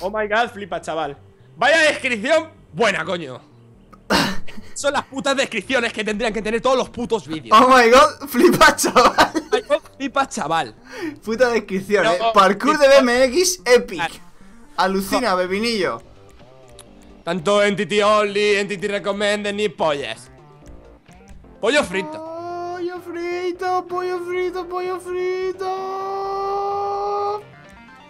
Oh my god, flipa, chaval. Vaya descripción buena, coño. Son las putas descripciones que tendrían que tener todos los putos vídeos. Oh my god, flipa, chaval. Flipa, chaval. Puta descripción, No, eh. oh, Parkour de BMX epic. Alucina, bebinillo. Tanto Entity Only, Entity Recommended, ni pollas. Pollo frito. Pollo frito, pollo frito, pollo frito.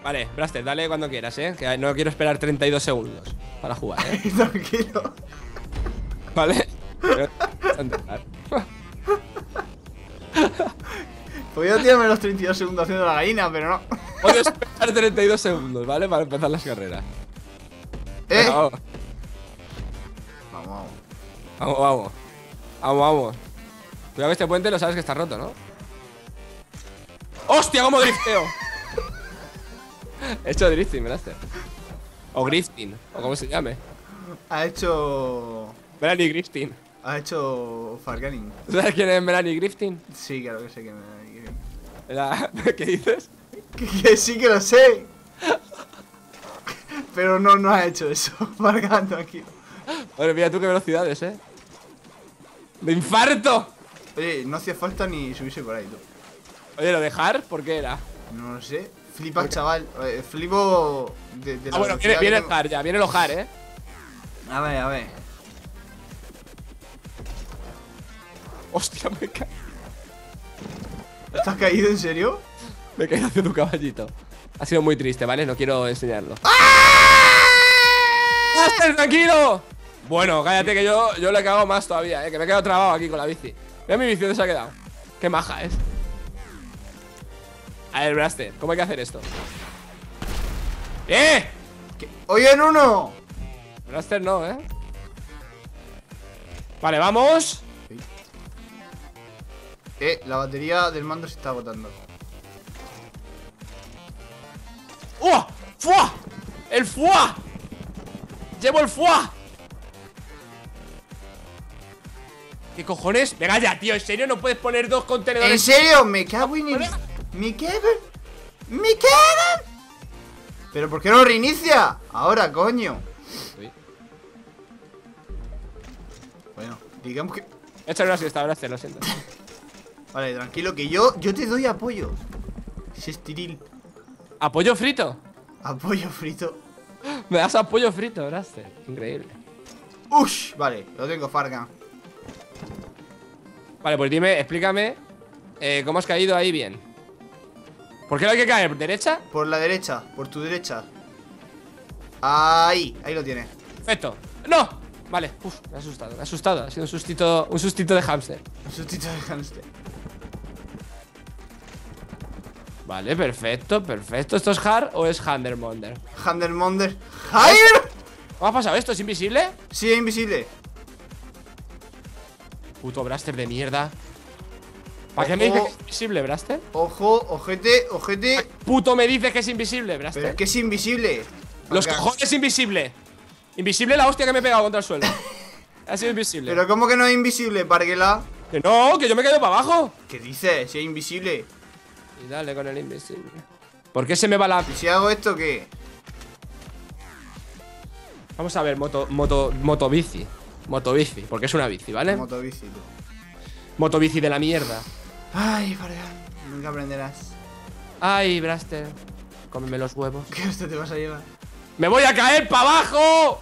Vale, Blaster, dale cuando quieras, eh. Que no quiero esperar 32 segundos para jugar, eh. Tranquilo. Vale. Podría tirarme los 32 segundos haciendo la gallina, pero no. Puedo esperar 32 segundos, ¿vale? Para empezar las carreras. ¿Eh? Vamos, vamos. Vamos, vamos. Vamos, vamos. Cuidado que este puente lo sabes que está roto, ¿no? ¡Hostia, cómo drifteo! He hecho drifting, Blaster. O grifting, o como se llame. Ha hecho. Melanie Grifting. Ha hecho. Farganing. ¿Sabes quién es Melanie Grifting? Sí, claro que sé que me. Era- ¿Qué dices? Que, que sí que lo sé. Pero no, no ha hecho eso. Fargan, tranquilo. Madre mía, tú qué velocidades, ¿eh? ¡De infarto! Oye, no hacía falta ni subirse por ahí, tú. Oye, ¿lo dejar? ¿Por qué era? No lo sé. Flipa, chaval. Eh, flipo de, de la Ah, bueno, viene, viene el hard ya, viene el hard, ¿eh? A ver, a ver. Hostia, me he caído. ¿Estás caído en serio? Me he caído hacia tu caballito. Ha sido muy triste, ¿vale? No quiero enseñarlo. ¡Master, tranquilo! Bueno, cállate que yo, yo le cago más todavía, ¿eh? Que me he quedado trabado aquí con la bici. Mira mi bici, ¿dónde se ha quedado? Qué maja es. A ver, Blaster, ¿cómo hay que hacer esto? ¡Eh! ¿Qué? ¡Oye, en uno! Blaster no, ¿eh? Vale, vamos. Eh, la batería del mando se está agotando. ¡Oh! ¡Fua! ¡El fuá! ¡Llevo el fuá! ¿Qué cojones? Venga ya, tío, ¿en serio no puedes poner dos ¿En contenedores? serio? Me cago en el... Me en... Me en- ¿Pero por qué no reinicia? Ahora, coño. Bueno, digamos que... Échale una siesta, Blaster, lo siento. Vale, tranquilo, que yo, yo te doy apoyo. Es estiril. ¿Apoyo frito? Apoyo frito. Me das apoyo frito, Blaster. Increíble. Ush, vale, lo tengo, Fargan. Vale, pues dime, explícame eh, cómo has caído ahí bien. ¿Por qué no hay que caer? ¿Derecha? Por la derecha, por tu derecha. Ahí, ahí lo tienes. Perfecto. ¡No! Vale, uf, me ha asustado, me ha asustado. Ha sido un sustito, un sustito de hámster. Un sustito de hamster. Vale, perfecto, perfecto. ¿Esto es hard o es Handermonder? Handelmonder. ¡Higher! ¿Cómo ha pasado esto? ¿Es invisible? Sí, es invisible. Puto Blaster de mierda. ¿Para qué me dices que es invisible, Blaster? Ojo, ojete, ojete. Puto me dices que es invisible, Pero Blaster. es que es invisible. Los Fargan. cojones invisible. Invisible la hostia que me he pegado contra el suelo. ha sido invisible. Pero ¿cómo que no es invisible, Parguela? Que no, que yo me he caído para abajo. ¿Qué dices? Si es invisible. Y dale con el invisible. ¿Por qué se me va la.? ¿Y si hago esto qué? Vamos a ver, moto, moto, motobici. Motobici, porque es una bici, ¿vale? Motobici, tú. Motobici de la mierda. Ay, Fargan. Nunca aprenderás. Ay, Blaster. Cómeme los huevos. ¿Qué hostia te vas a llevar? ¡Me voy a caer para abajo!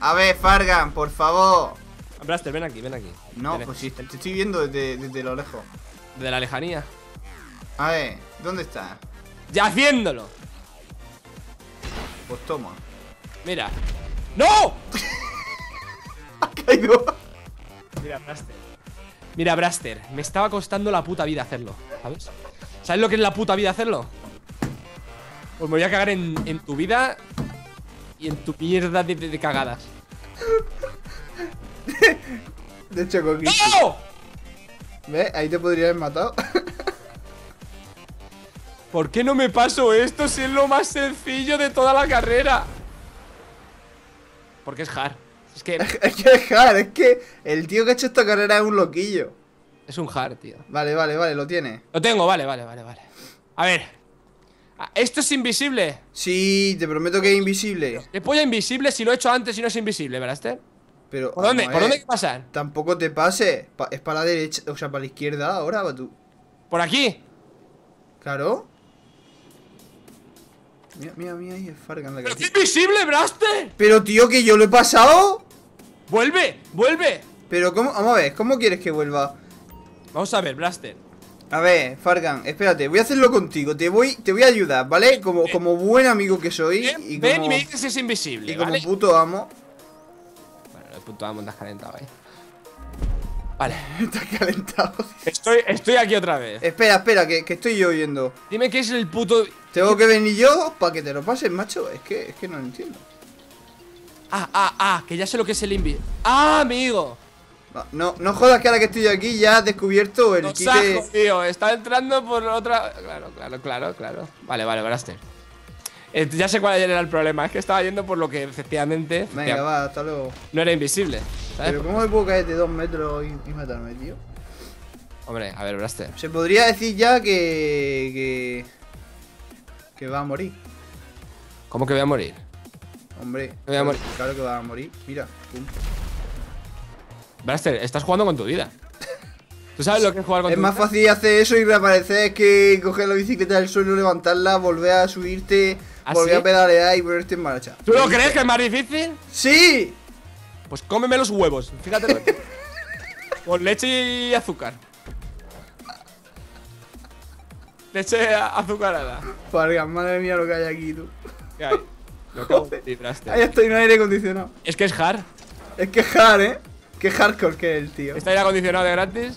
A ver, Fargan, por favor. Blaster, ven aquí, ven aquí. No, Ven pues sí, te estoy viendo desde, desde lo lejos. De la lejanía. A ver, ¿dónde está? ¡Ya haciéndolo! Pues toma. Mira. ¡No! Ha caído. Mira, Blaster. Mira, Blaster, me estaba costando la puta vida hacerlo, ¿sabes? ¿Sabes lo que es la puta vida hacerlo? Pues me voy a cagar en, en tu vida y en tu mierda de, de- de cagadas. De hecho, con ¡No! ¿Ves? Ahí te podría haber matado. ¿Por qué no me paso esto si es lo más sencillo de toda la carrera? Porque es hard. Es que es que es hard, es que el tío que ha hecho esta carrera es un loquillo. es un hard, tío. Vale, vale, vale, lo tiene. Lo tengo, vale, vale, vale, vale. A ver. Ah, Esto es invisible. Sí, te prometo que es invisible. ¿Qué polla invisible si lo he hecho antes y no es invisible, Braster? Pero. ¿Por dónde? ¿Por dónde hay que pasar? Tampoco te pases. Pa- es para la derecha, o sea, para la izquierda ahora, tú. ¿Por aquí? Claro. Mira, mira, mira, ahí el Fargan la ¡Pero es invisible, Braster! Pero tío, que yo lo he pasado. ¡Vuelve! ¡Vuelve! Pero cómo, vamos a ver, ¿cómo quieres que vuelva? Vamos a ver, Blaster. A ver, Fargan, espérate, voy a hacerlo contigo, te voy, te voy a ayudar, ¿vale? Como, como buen amigo que soy Ven, y ven como, y me dices si es invisible, y como ¿vale? puto amo. Bueno, el puto amo te calentado ahí. Vale. Está calentado. Estoy, estoy aquí otra vez. Espera, espera, que, que estoy yo oyendo. Dime qué es el puto... Tengo que venir yo para que te lo pases, macho. Es que, es que no lo entiendo. Ah, ah, ah, que ya sé lo que es el invi... ¡Ah, amigo! No, no, no jodas que ahora que estoy aquí ya has descubierto el kit de... jodido, está entrando por otra... Claro, claro, claro, claro. Vale, vale, Blaster. Eh, ya sé cuál era el problema, es que estaba yendo por lo que efectivamente Venga, va, hasta luego. no era invisible. ¿sabes? Pero ¿cómo me puedo caer de dos metros y, y matarme, tío? Hombre, a ver, Blaster. Se podría decir ya que... que... Que va a morir. ¿Cómo que voy a morir? Hombre, Voy a morir. claro que va a morir. Mira, pum. Blaster, estás jugando con tu vida. ¿Tú sabes lo que es jugar con Es tu más vida? fácil hacer eso y reaparecer que coger la bicicleta del suelo, levantarla, volver a subirte, ¿Ah, volver sí? a pedalear y ponerte en marcha. ¿Tú lo crees que es más difícil? ¡Sí! Pues cómeme los huevos, fíjate. Con leche y azúcar. Leche azucarada. Fargan, madre mía lo que hay aquí, tú. ¿Qué hay? Lo. Ahí estoy en aire acondicionado. Es que es hard. Es que es hard, ¿eh? Qué hardcore que es el tío. Está aire acondicionado de gratis.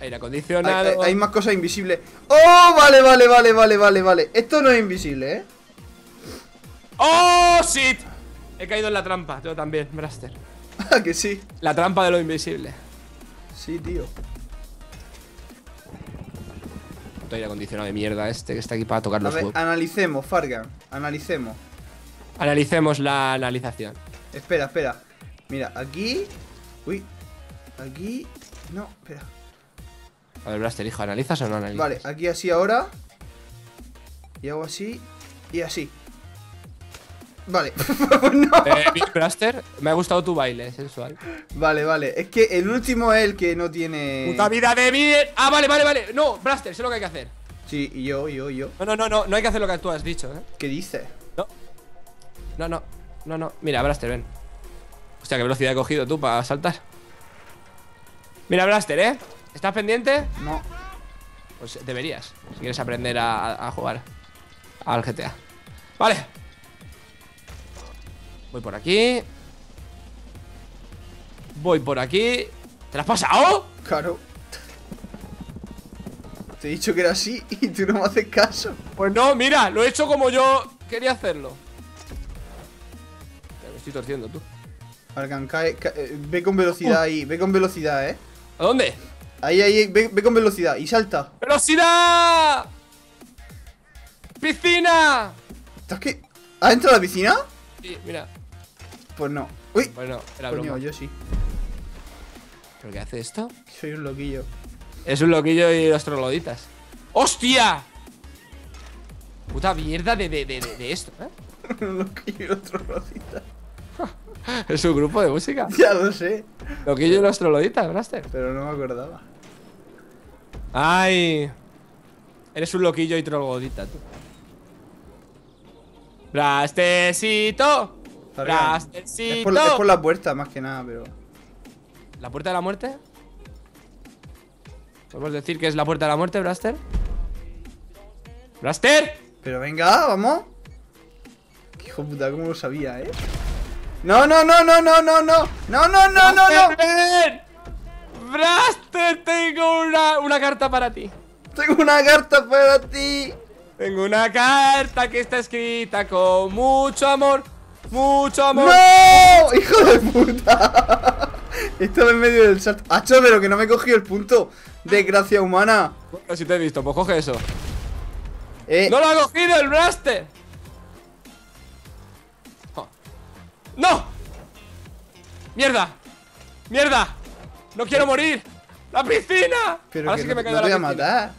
Aire Hay, acondicionado. hay- hay más cosas invisibles. ¡Oh! Vale, vale, vale, vale, vale, vale. Esto no es invisible, ¿eh? ¡Oh, shit! He caído en la trampa, yo también, Blaster. Ah, que sí. La trampa de lo invisible. Sí, tío. Puto aire acondicionado de mierda este que está aquí para tocar los huevos. analicemos, Fargan. Analicemos. Analicemos la analización. Espera, espera. Mira, aquí. Uy. Aquí. No, espera. A ver, Blaster, hijo, ¿analizas o no analizas? Vale, aquí así ahora. Y hago así. Y así. Vale. no. Eh, bien, Blaster, me ha gustado tu baile sensual. Vale, vale. Es que el último es el que no tiene. ¡Puta vida de bien! Ah, vale, vale, vale. No, Blaster, sé lo que hay que hacer. Sí, y yo, yo, yo. No, no, no, no, no hay que hacer lo que tú has dicho, ¿eh? ¿Qué dices? No. No, no, no, no. Mira, Blaster, ven. Hostia, qué velocidad he cogido tú para saltar. Mira, Blaster, ¿eh? ¿Estás pendiente? No. Pues deberías, si quieres aprender a jugar al GTA. Vale. Voy por aquí. Voy por aquí. ¿Te la has pasado? Claro. Te he dicho que era así y tú no me haces caso. Pues no, mira, lo he hecho como yo quería hacerlo. Ya Me estoy torciendo, tú. Fargan, cae, ca- eh, ve con velocidad ahí, ve con velocidad, eh. ¿A dónde? Ahí, ahí, ve, ve con velocidad y salta. ¡Velocidad! ¡Piscina! ¿Estás que.? ¿Has entrado a la piscina? Sí, mira. Pues no. Uy. Bueno, era Coño, broma. yo sí. ¿Pero qué hace esto? Soy un loquillo. Es un loquillo y los trogloditas. ¡Hostia! Puta mierda de, de, de, de- esto, ¿eh? un loquillo y otro rosita. Es un grupo de música. Ya lo sé. Loquillo y los trogloditas, Blaster. Pero no me acordaba. ¡Ay! Eres un loquillo y troglodita, tú. Es por, es por la puerta, más que nada, pero. ¿La puerta de la muerte? ¿Podemos decir que es la puerta de la muerte, Blaster? ¡Blaster! Pero venga, vamos. Hijo de puta, cómo lo sabía, eh. No, no, no, no, no, no, no. No, no, no, no, no. ¡Blaster! Tengo una, una carta para ti. Tengo una carta para ti. Tengo una carta que está escrita con mucho amor. Mucho amor. ¡No! ¡Hijo de puta! Estaba en medio del salto. ¡Hacho, pero que no me he cogido el punto! ¡Desgracia humana! Bueno, si te he visto, pues coge eso. Eh, ¡No lo ha cogido el Blaster! ¡No! ¡Mierda! ¡Mierda! ¡No quiero morir! ¡La piscina! Pero Ahora que sí que no, me he no caído te a voy a la matar.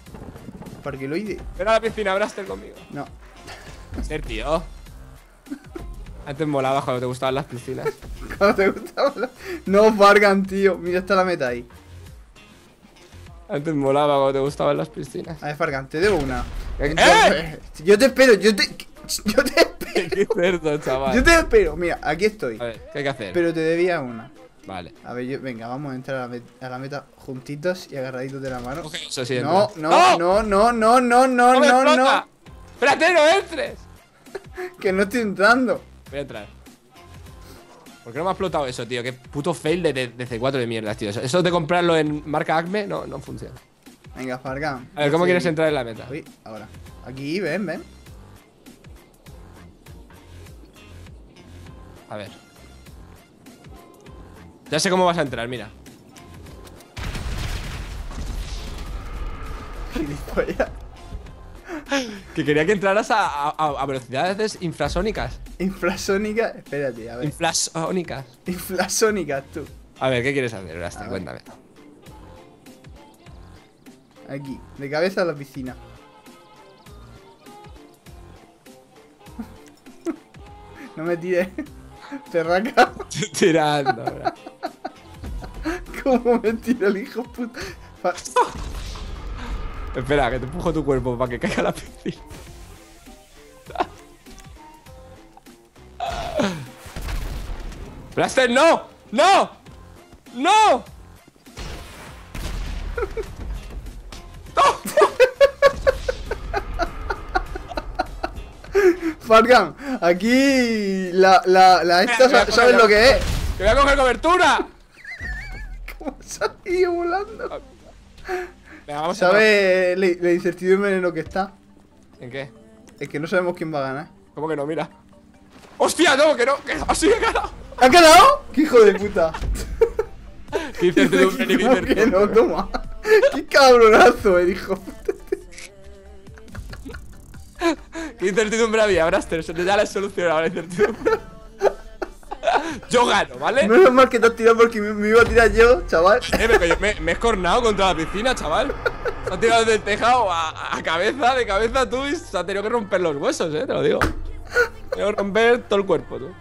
¿Para qué lo hice? Ven a la piscina, Braster conmigo. No. Ser tío. Antes molaba cuando te gustaban las piscinas. ¿Cómo te gustaba? la- No, Fargan, tío. Mira, está la meta ahí. Antes molaba cuando te gustaban las piscinas. A ver, Fargan, te debo una. ¡Eh! Yo te espero, yo te. Yo te espero. Qué cerdo, chaval. Yo te espero. Mira, aquí estoy. A ver, ¿qué hay que hacer? Pero te debía una. Vale. A ver, yo, venga, vamos a entrar a la, met- a la meta juntitos y agarraditos de la mano. Eso. No, no, no, no, no, no, no, ¡No no, no. ¡Espérate, no entres! Que no estoy entrando. Voy a entrar. ¿Por qué no me ha explotado eso, tío? Qué puto fail de, de, de C4 de mierda, tío. Eso, de comprarlo en marca Acme no, no funciona. Venga, Fargan. A ver, ¿cómo Sí. quieres entrar en la meta? Uy, ahora. Aquí, ven, ven. A ver. Ya sé cómo vas a entrar, mira. Que quería que entraras a, a- a velocidades infrasónicas. Infrasónica. Espérate, a ver. Infrasónicas. Infrasónica, tú. A ver, ¿qué quieres hacer, ver. Cuéntame. Aquí, de cabeza a la piscina. No me tires. Perraca. Tirando, bra. ¿Cómo me tira el hijo puta? Espera, que te empujo tu cuerpo para que caiga la piscina. Blaster, no, no, no. Fargan, aquí la, la, la esta, ¿sabes lo que es? Que voy a coger cobertura. ¿Cómo se ha ido volando? Venga, vamos a ¿Sabes la, la incertidumbre en lo que está? ¿En qué? Es que no sabemos quién va a ganar. ¿Cómo que no? Mira. ¡Hostia, no! ¡Que no! ¡Que así he ganado! ¿Ha ganado? ¡Qué hijo de puta! ¡Qué incertidumbre, ni qué ¿Cómo que no? incertidumbre! Toma. ¡Qué cabronazo, el hijo! ¿Qué incertidumbre había, Braster? Se te da la solución a la incertidumbre. Yo gano, ¿vale? Menos mal que te has tirado porque me, me iba a tirar yo, chaval. Eh, me, me he escornado contra la piscina, chaval. Se ha tirado desde el tejado a, a cabeza, de cabeza tú y se ha tenido que romper los huesos, eh, te lo digo. Tengo que romper todo el cuerpo, tú.